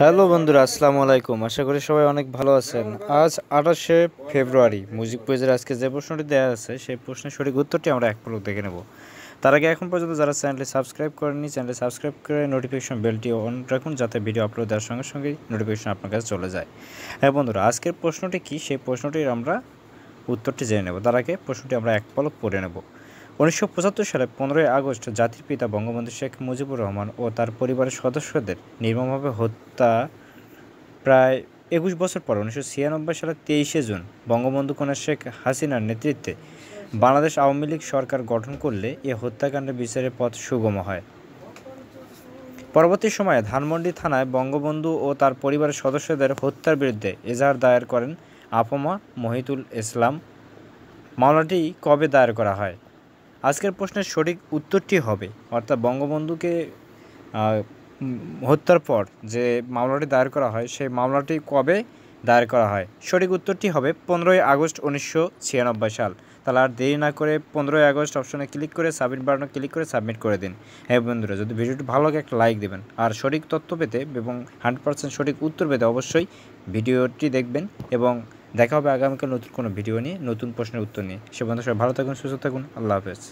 Hello বন্ধুরা, আসসালামু আলাইকুম। আশা করি সবাই অনেক ভালো আছেন। আজ আঠাশে ফেব্রুয়ারি মিউজিক কুইজের আজকে যে প্রশ্নটি দেওয়া আছে, সেই প্রশ্নের সঠিক উত্তরটি আমরা এক পলক দেখে নেব। তার আগে এখন পর্যন্ত যারা চ্যানেলটি সাবস্ক্রাইব করেননি, চ্যানেলটি সাবস্ক্রাইব করে নোটিফিকেশন বেলটি অন রাখুন, যাতে ভিডিও আপলোড দেওয়ার সঙ্গে সঙ্গে নোটিফিকেশন আপনার কাছে চলে যায়। হ্যাঁ বন্ধুরা, আজকের প্রশ্নটি কী? সেই প্রশ্নটির আমরা উত্তরটি জেনে নেব। তার আগে প্রশ্নটি আমরা এক পলক পড়ে নেব। উনিশশো পঁচাত্তর সালে পনেরোই আগস্ট জাতির পিতা বঙ্গবন্ধু শেখ মুজিবুর রহমান ও তার পরিবারের সদস্যদের নির্মমভাবে হত্যা প্রায় একুশ বছর পর, উনিশশো ছিয়ানব্বই সালের তেইশে জুন, বঙ্গবন্ধু কন্যা শেখ হাসিনার নেতৃত্বে বাংলাদেশ আওয়ামী লীগ সরকার গঠন করলে এ হত্যাকাণ্ডের বিচারের পথ সুগম হয়। পরবর্তী সময়ে ধানমন্ডি থানায় বঙ্গবন্ধু ও তার পরিবারের সদস্যদের হত্যার বিরুদ্ধে এজাহার দায়ের করেন আপমা মহিতুল ইসলাম। মামলাটি কবে দায়ের করা হয়? আজকের প্রশ্নের সঠিক উত্তরটি হবে। অর্থাৎ বঙ্গবন্ধুকে হত্যার পর যে মামলাটি দায়ের করা হয়, সেই মামলাটি কবে দায়ের করা হয়? সঠিক উত্তরটি হবে পনেরোই আগস্ট উনিশশো ছিয়ানব্বই সাল। তাহলে আর দেরি না করে পনেরোই আগস্ট অপশনে ক্লিক করে সাবমিট বাটনে ক্লিক করে সাবমিট করে দিন। হ্যাঁ বন্ধুরা, যদি ভিডিওটি ভালো লাগে একটা লাইক দেবেন। আর সঠিক তথ্য পেতে এবং হান্ড্রেড সঠিক উত্তর পেতে অবশ্যই ভিডিওটি দেখবেন এবং দেখা হবে আগামীকাল নতুন কোনো ভিডিও নিয়ে, নতুন প্রশ্নের উত্তর নিয়ে। সে বন্ধু সবাই ভালো থাকুন, সুস্থ থাকুন। আল্লাহ হাফেজ।